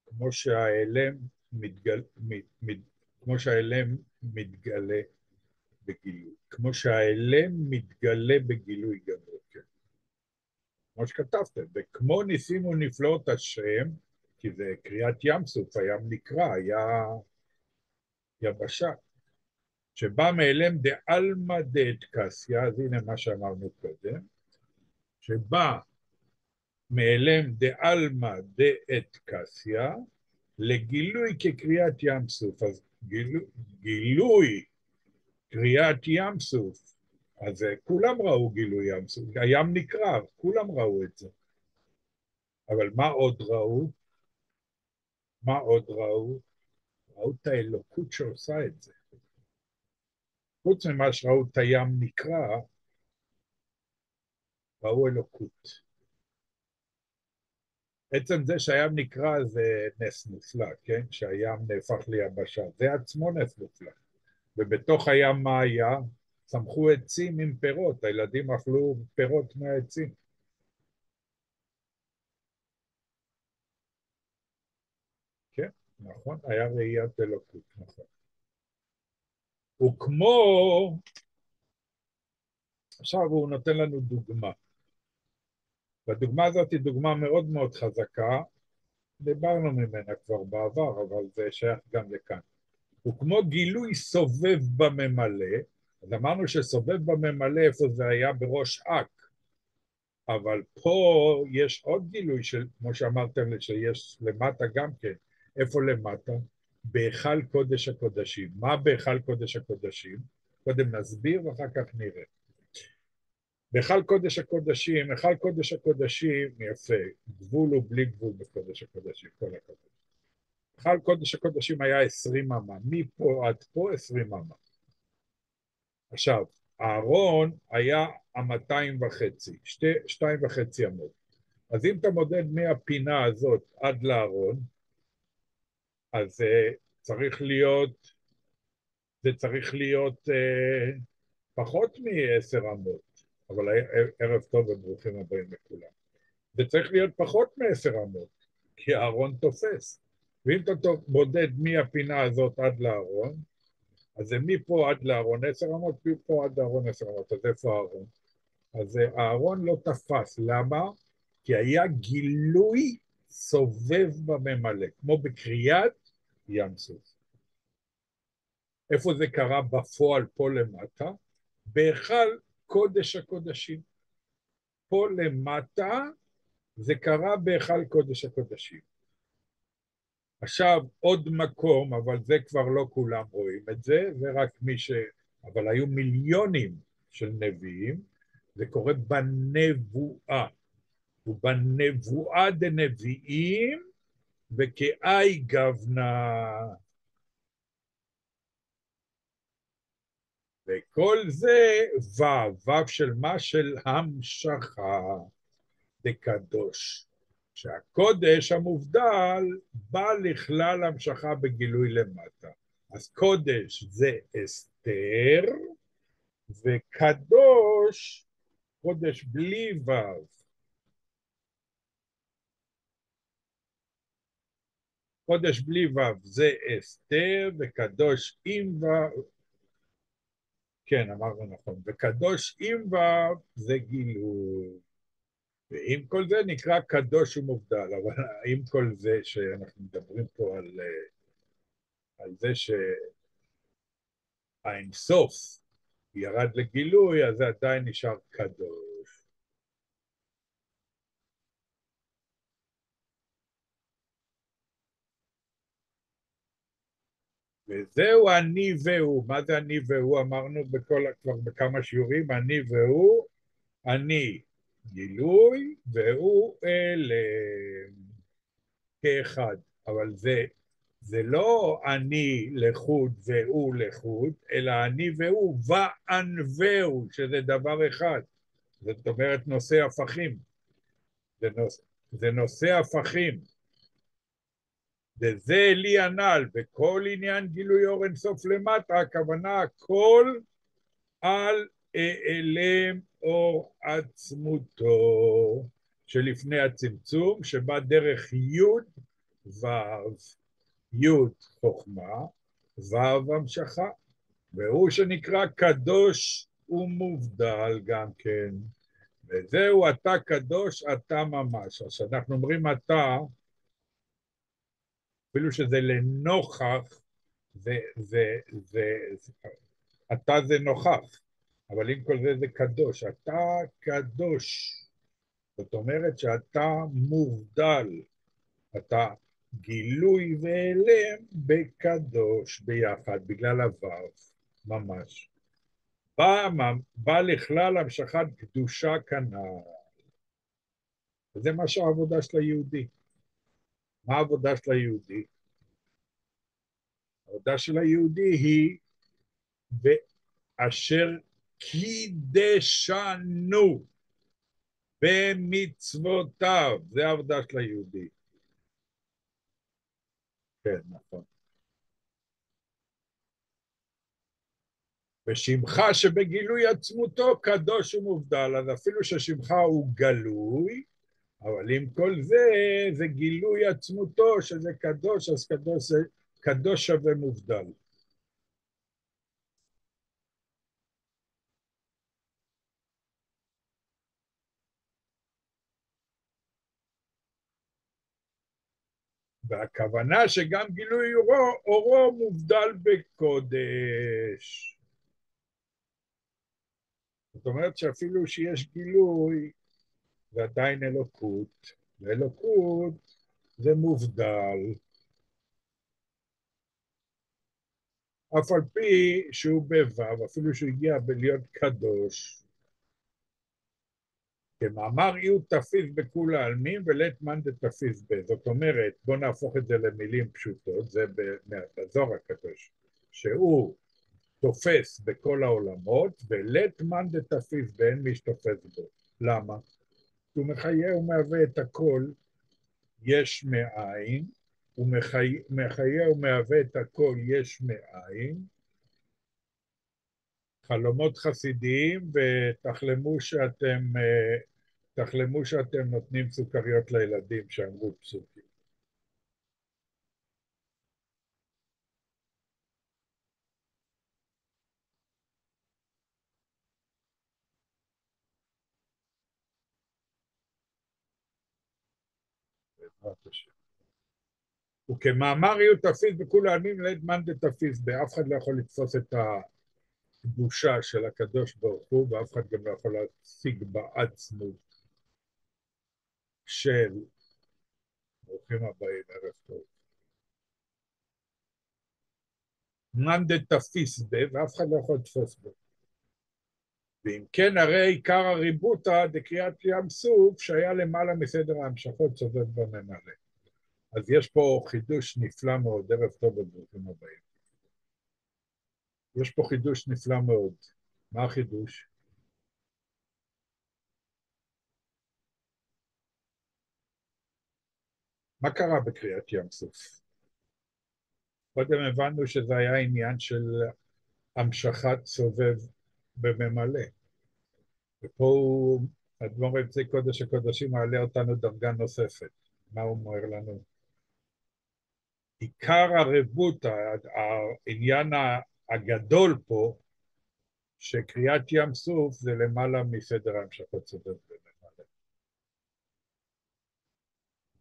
כמו שהאלם מתגל, מת, מת, כמו שהאלם מתגלה בגילוי, כמו שהאלם מתגלה בגילוי גדול, כן. כמו שכתבתם, וכמו ניסים ונפלאות השם, כי זה קריאת ים סוף, הים נקרא, היה יבשה, שבא מאלם דעלמא דאת אז הנה מה שאמרנו קודם, שבא מאלם דעלמא דאת לגילוי כקריאת ים סוף. אז גילוי, גילוי קריאת ים סוף, אז כולם ראו גילוי ים סוף, הים נקרב, כולם ראו את זה. אבל מה עוד ראו? מה עוד ראו? ראו את האלוקות שעושה את זה. חוץ ממה שראו את הים נקרא, ראו אלוקות. עצם זה שהים נקרא זה נס מופלא, כן? שהים נהפך ליבשה, זה עצמו נס מופלא. ובתוך הים מה היה? צמחו עצים עם פירות, הילדים אכלו פירות מהעצים. כן, נכון, היה ראיית אלוקות, נכון. וכמו, עכשיו הוא נותן לנו דוגמה. והדוגמה הזאת היא דוגמה מאוד מאוד חזקה, דיברנו ממנה כבר בעבר, אבל זה שייך גם לכאן. הוא כמו גילוי סובב בממלא, אז אמרנו שסובב בממלא איפה זה היה בראש אק, אבל פה יש עוד גילוי של, כמו שאמרתם, שיש למטה גם כן. איפה למטה? בהיכל קודש הקודשים. מה בהיכל קודש הקודשים? קודם נסביר ואחר כך נראה. בהיכל קודש הקודשים, היכל קודש הקודשים, יפה, גבול הוא בלי גבול בקודש הקודשים, כל הכבוד. היכל קודש הקודשים היה עשרים אמה, מפה עד פה עשרים אמה. עכשיו, הארון היה המאתיים וחצי, שתי, שתיים וחצי אמות. אז אם אתה מודד מהפינה הזאת עד לארון, אז uh, צריך להיות, זה צריך להיות uh, פחות מעשר אמות, אבל ערב טוב וברוכים הבאים לכולם. זה צריך להיות פחות מעשר אמות, כי הארון תופס. ואם אתה מודד מהפינה הזאת עד לארון, אז זה מפה עד לארון עשר אמות, מפה עד לארון עשר אמות, אז איפה הארון? אז הארון לא תפס, למה? כי היה גילוי סובב בממלא, כמו בקריאת ים סוף. איפה זה קרה בפועל פה למטה? בהיכל קודש הקודשים. פה למטה זה קרה בהיכל קודש הקודשים. עכשיו עוד מקום, אבל זה כבר לא כולם רואים את זה, זה רק מי ש... אבל היו מיליונים של נביאים, זה קורה בנבואה. ובנבואה דנביאים וכאי גבנה. וכל זה ו', ו' של מה? של המשכה דקדוש. שהקודש המובדל בא לכלל המשכה בגילוי למטה. אז קודש זה אסתר, וקדוש, קודש בלי ו', קודש בלי ו' זה אסתר, וקדוש עם ו', כן, אמרנו נכון, וקדוש עם ו' זה גילוי. ועם כל זה נקרא קדוש ומובדל, אבל עם כל זה שאנחנו מדברים פה על, על זה שהאינסוף ירד לגילוי, אז זה עדיין נשאר קדוש. וזהו אני והוא. מה זה אני והוא? אמרנו בכל, כבר בכמה שיעורים, אני והוא, אני גילוי והוא אלה כאחד. אבל זה, זה לא אני לחוד והוא לחוד, אלא אני והוא וענווהו, שזה דבר אחד. זאת אומרת נושא הפכים. זה נושא, זה נושא הפכים. וזה לי הנ"ל, בכל עניין גילוי אור אינסוף למטה, הכוונה הכל על אעלם אור עצמותו שלפני הצמצום, שבא דרך י' ו', י' חוכמה, ו' המשכה, והוא שנקרא קדוש ומובדל גם כן. וזהו אתה קדוש, אתה ממש. אז כשאנחנו אומרים אתה, אפילו שזה לנוכח, זה, זה, זה, זה, אתה זה נוכח, אבל עם כל זה זה קדוש, אתה קדוש, זאת אומרת שאתה מובדל, אתה גילוי והלם בקדוש ביחד, בגלל הוו, ממש. בא, בא לכלל המשכת קדושה כנ"ל. וזה מה שהעבודה של היהודי. מה העבודה של היהודי? העבודה של היהודי היא באשר קידשנו במצוותיו, זה העבודה של היהודי. כן, נכון. ושמך שבגילוי עצמותו קדוש ומובדל, אז אפילו ששמך הוא גלוי, אבל עם כל זה, זה גילוי עצמותו שזה קדוש, אז קדוש זה קדוש שווה מובדל. והכוונה שגם גילוי אורו, אורו מובדל בקודש. זאת אומרת שאפילו שיש גילוי, זה עדיין אלוקות, ואלוקות זה מובדל. אף על פי שהוא בו', אפילו שהוא הגיע בלהיות קדוש. כמאמר הוא תפיס בכולה עלמין ולית מאן דתפיס ב. זאת אומרת, בואו נהפוך את זה למילים פשוטות, זה בזוהר הקדוש, שהוא תופס בכל העולמות, ולית מאן דתפיס ב, אין מי שתופס בו. למה? הוא מחיה ומהווה את הכל יש מאין, הוא מחיה ומהווה את הכל יש מאין, חלומות חסידיים ותחלמו שאתם, תחלמו שאתם נותנים סוכריות לילדים שאמרו פסוקים. בעזרת השם. וכמאמר יהיו תפיס בכול העלמין לית מאן דתפיס באף אחד לא יכול לתפוס את הקדושה של הקדוש ברוך הוא ואף אחד גם לא יכול להשיג בעצמות של ברוכים הבאים, ערב טוב. מאן דתפיס ב ואף אחד לא יכול לתפוס בו. ואם כן, הרי עיקר הריבותא דקריאת ים סוף שהיה למעלה מסדר ההמשכות סובב בממלא. אז יש פה חידוש נפלא מאוד, ערב טוב וברוכים הבאים. יש פה חידוש נפלא מאוד. מה החידוש? מה קרה בקריאת ים סוף? קודם הבנו שזה היה עניין של המשכת סובב בממלא. ופה הוא, אדמו"ר אמצעי קודש הקודשים מעלה אותנו דרגה נוספת. מה הוא אומר לנו? עיקר הרבות, העניין הגדול פה, שקריאת ים סוף זה למעלה מסדר ההמשכות סובב בממלא.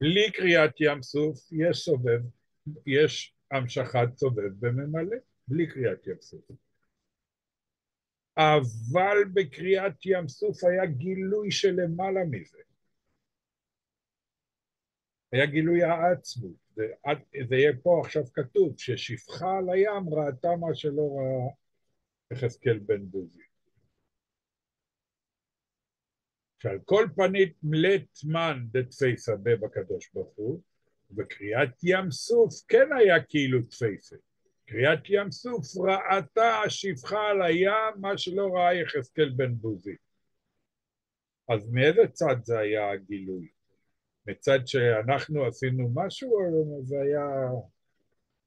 בלי קריאת ים סוף יש סובב, יש המשכת סובב בממלא, בלי קריאת ים סוף. אבל בקריאת ים סוף היה גילוי של למעלה מזה. היה גילוי העצמות. זה, זה יהיה פה עכשיו כתוב, ששפחה על הים ראתה מה שלא ראה יחזקאל בן בוזי. שעל כל פנית מלט מן דתפייסה בקדוש ברוך הוא, וקריאת ים סוף כן היה כאילו תפייסה. קריאת ים סוף ראתה שפחה על הים מה שלא ראה יחזקאל בן בוזי. אז מאיזה צד זה היה הגילוי? מצד שאנחנו עשינו משהו, או זה היה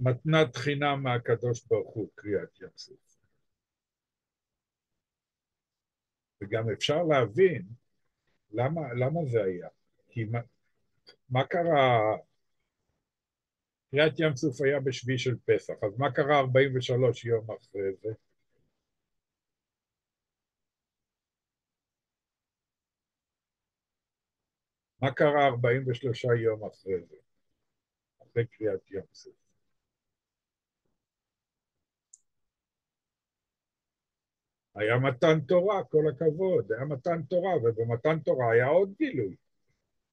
מתנת חינם מהקדוש ברוך הוא, קריאת ים סוף. וגם אפשר להבין למה, למה זה היה. כי מה, מה קרה, קריאת ים סוף היה בשביעי של פסח, אז מה קרה 43 יום אחרי זה? מה קרה 43 יום אחרי זה? אחרי קריאת ים סוף. היה מתן תורה, כל הכבוד, היה מתן תורה, ובמתן תורה היה עוד גילוי.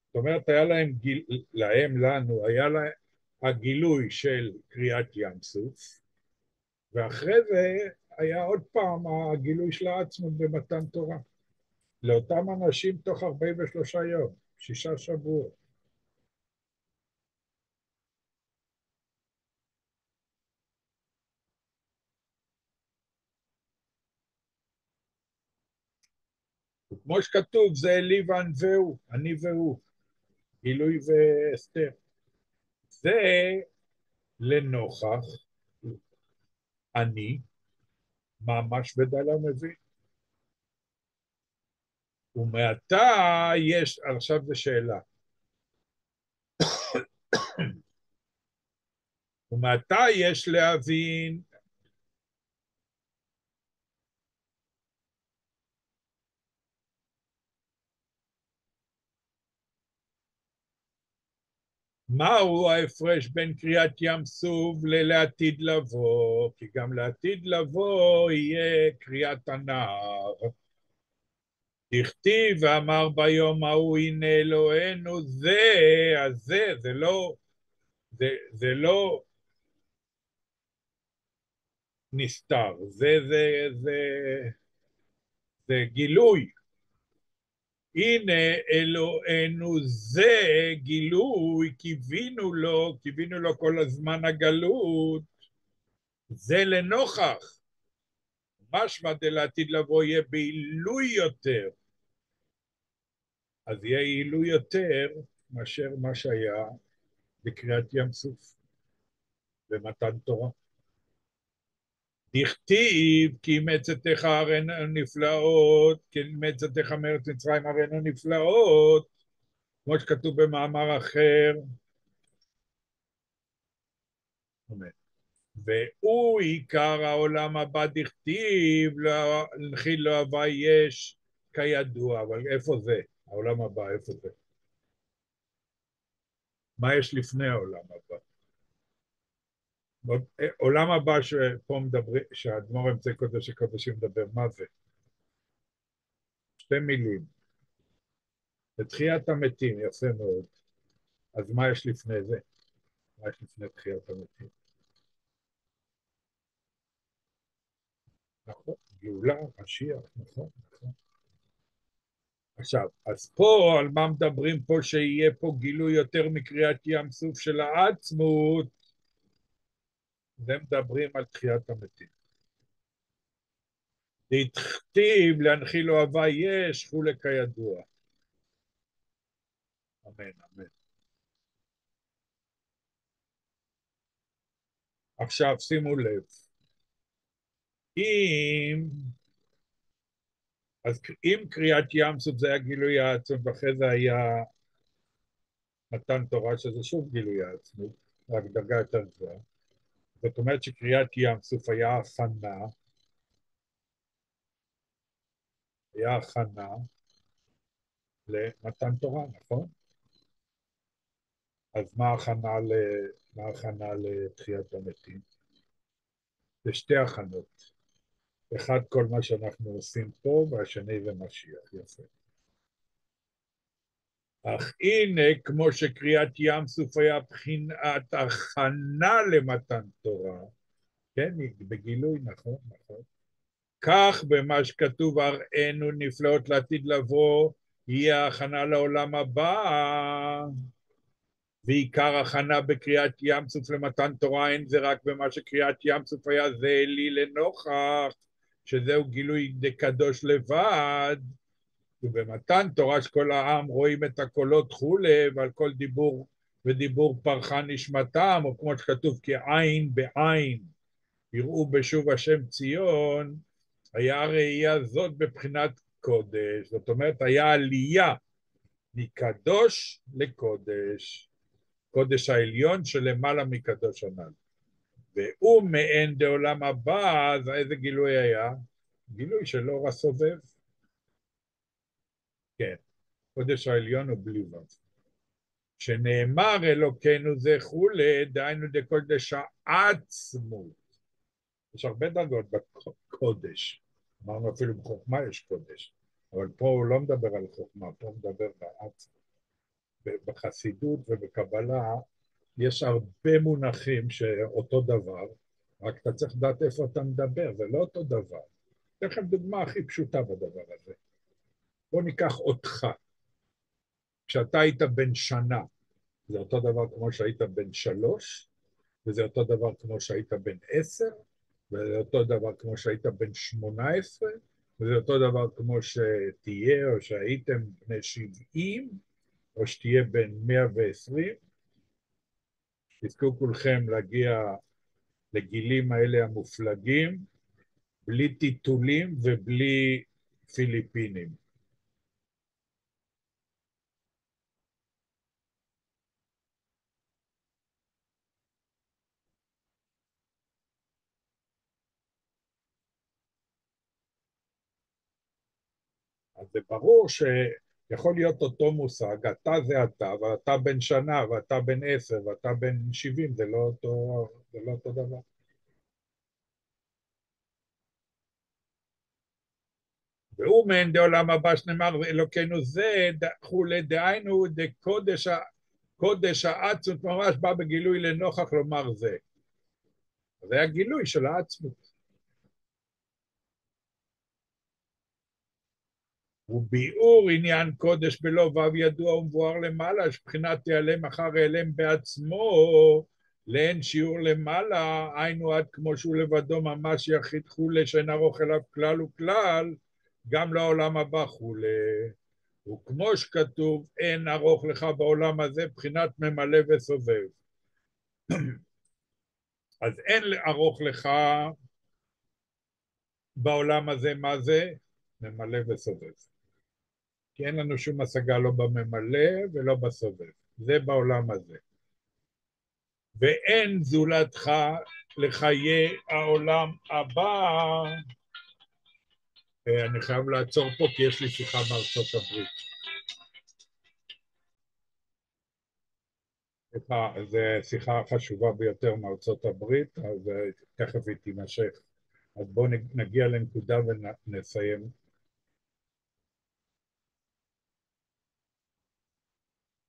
זאת אומרת, היה להם, גיל, להם, לנו, היה להם הגילוי של קריאת ים סוף, ואחרי זה היה עוד פעם הגילוי של העצמות במתן תורה. לאותם אנשים תוך 43 יום. שישה שבועות. כמו שכתוב, זה אלי וענווהו, אני והוא, גילוי ואסתר. זה לנוכח אני ממש בדלה מבין. ומעתה יש, עכשיו זו שאלה. ומעתה יש להבין מהו ההפרש בין קריאת ים סוף ללעתיד לבוא? כי גם לעתיד לבוא יהיה קריאת הנער. הכתיב ואמר ביום ההוא הנה אלוהינו זה, אז זה, זה לא, זה, זה לא, נסתר, זה, זה, זה, זה גילוי. הנה אלוהינו זה גילוי, קיווינו לו, קיווינו לו כל הזמן הגלות, זה לנוכח. משמע דלעתיד לבוא יהיה בעילוי יותר. אז יהיה עילוי יותר מאשר מה שהיה בקריאת ים סוף במתן תורה. דכתיב כי מצאתך הראינו נפלאות, כי מצאתך מארץ מצרים הראינו נפלאות, כמו שכתוב במאמר אחר. והוא עיקר העולם הבא דכתיב, לנחיל לא הווה יש כידוע, אבל איפה זה? העולם הבא, איפה זה? מה יש לפני העולם הבא? עולם הבא שפה מדברים, שהאדמו"ר אמצעי קודש הקודשים מדבר, מה זה? שתי מילים. בתחיית המתים, יפה מאוד. אז מה יש לפני זה? מה יש לפני תחיית המתים? נכון, גאולה, משיח, נכון, נכון. עכשיו, אז פה, על מה מדברים פה שיהיה פה גילוי יותר מקריאת ים סוף של העצמות? זה מדברים על תחיית המתים. דכתיב להנחיל אוהבה יש, כולי כידוע. אמן, אמן. עכשיו שימו לב, אם, אז אם קריאת ים סוף זה היה גילוי העצמות ואחרי זה היה מתן תורה שזה שוב גילוי העצמות, רק דרגה יותר גבוהה, זאת אומרת שקריאת ים סוף היה הכנה, היה הכנה למתן תורה, נכון? אז מה ההכנה, ל... מה ההכנה לתחיית המתים? זה שתי הכנות. אחד כל מה שאנחנו עושים פה, והשני זה משיח, יפה. אך הנה, כמו שקריאת ים סוף היה בחינת הכנה למתן תורה, כן, בגילוי, נכון, נכון. כך במה שכתוב, הראינו נפלאות לעתיד לבוא, יהיה הכנה לעולם הבא. ועיקר הכנה בקריאת ים סוף למתן תורה אין זה רק במה שקריאת ים סוף היה זה לי לנוכח, שזהו גילוי דקדוש לבד, ובמתן תורה שכל העם רואים את הקולות כולי, ועל כל דיבור ודיבור פרחה נשמתם, או כמו שכתוב כעין בעין, יראו בשוב השם ציון, היה ראייה זאת בבחינת קודש, זאת אומרת היה עלייה מקדוש לקודש. קודש העליון שלמעלה מקדוש הנ"ל. והוא מעין דעולם הבא, אז איזה גילוי היה? גילוי של אור הסובב. כן, קודש העליון הוא בלי ו'. שנאמר אלוקינו זכולי, דהיינו דקודש העצמות. יש הרבה דרגות בקודש. אמרנו אפילו בחוכמה יש קודש, אבל פה הוא לא מדבר על חוכמה, פה הוא מדבר בעצמות. בחסידות ובקבלה יש הרבה מונחים שאותו דבר, רק אתה צריך לדעת איפה אתה מדבר, זה לא אותו דבר. אתן לכם דוגמה הכי פשוטה בדבר הזה. בוא ניקח אותך. כשאתה היית בן שנה, זה אותו דבר כמו שהיית בן שלוש, וזה אותו דבר כמו שהיית בן עשר, וזה אותו דבר כמו שהיית בן שמונה עשרה, וזה אותו דבר כמו שתהיה או שהייתם בני שבעים, או שתהיה בין 120, תזכו כולכם להגיע לגילים האלה המופלגים, בלי טיטולים ובלי פיליפינים. זה ברור ש... יכול להיות אותו מושג, אתה זה אתה, ואתה בן שנה, ואתה בן עשר, ואתה בן שבעים, זה לא זה לא אותו דבר. והוא מעין דעולם הבא שנאמר אלוקינו זה כולי דהיינו דקודש קודש העצמות ממש בא בגילוי לנוכח לומר זה. זה היה גילוי של העצמות. וביאור עניין קודש בלא וו ידוע ומבואר למעלה, שבחינת תיעלם אחר העלם בעצמו, לאין שיעור למעלה, היינו עד כמו שהוא לבדו ממש יחיד חולה, שאין ארוך אליו כלל וכלל, גם לעולם הבא חולה. וכמו שכתוב, אין ארוך לך בעולם הזה, בחינת ממלא וסובב. אז אין ארוך לך בעולם הזה, מה זה? ממלא וסובב. כי אין לנו שום השגה לא בממלא ולא בסובב. זה בעולם הזה. ואין זולתך לחיי העולם הבא. אה, אני חייב לעצור פה כי יש לי שיחה מארצות הברית. סליחה, זו שיחה חשובה ביותר מארצות הברית, אז אה, תכף היא תימשך. אז בואו נגיע לנקודה ונסיים.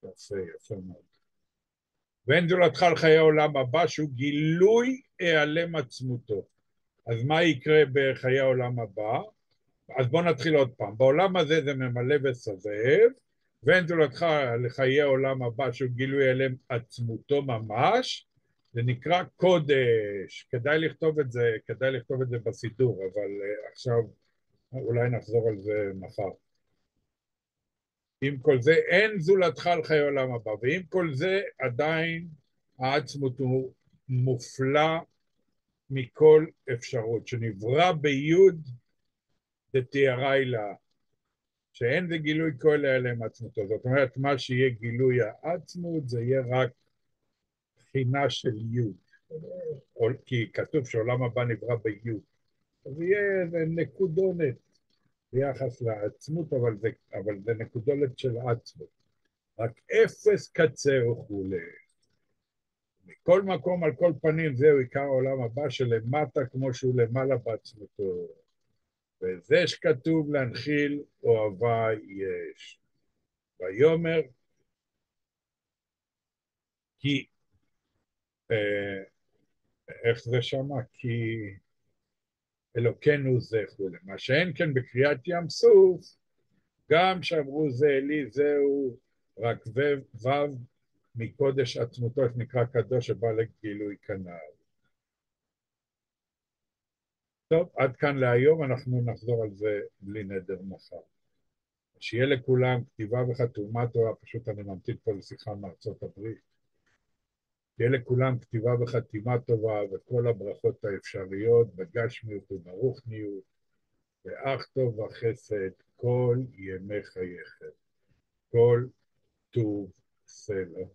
יפה, יפה מאוד. ואין זולתך חיי העולם הבא שהוא גילוי העלם עצמותו. אז מה יקרה בחיי העולם הבא? אז בואו נתחיל עוד פעם. בעולם הזה זה ממלא וסובב, ואין זולתך לחיי העולם הבא שהוא גילוי העלם עצמותו ממש, זה נקרא קודש. כדאי לכתוב את זה, כדאי לכתוב את זה בסידור, אבל uh, עכשיו אולי נחזור על זה מחר. עם כל זה אין זולתך על חיי עולם הבא, ועם כל זה עדיין העצמות הוא מופלא מכל אפשרות, שנברא ביוד דתיארי לה, שאין זה גילוי כל אלה עצמותו. זאת אומרת, מה שיהיה גילוי העצמות זה יהיה רק בחינה של יוד, כי כתוב שעולם הבא נברא ביוד, אז יהיה נקודונת ביחס לעצמות, אבל זה, אבל זה נקודולת של עצמות. רק אפס קצה וכולי. מכל מקום, על כל פנים, זהו עיקר העולם הבא שלמטה כמו שהוא למעלה בעצמותו. וזה שכתוב להנחיל אוהבה יש. ויאמר כי, אה, איך זה שמה? כי אלוקינו זה כולי. מה שאין כן בקריאת ים סוף, גם שאמרו זה אלי זהו רק וו מקודש עצמותו שנקרא קדוש שבא לגילוי כנ"ל. טוב, עד כאן להיום, אנחנו נחזור על זה בלי נדר מחר. שיהיה לכולם כתיבה וחתומה טובה, פשוט אני ממתין פה לשיחה מארצות הברית. שיהיה לכולם כתיבה וחתימה טובה וכל הברכות האפשריות בגשמיות וברוכניות, ואך טוב וחסד כל ימי חייכם. כל טוב סלע.